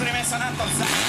siempre me sonando.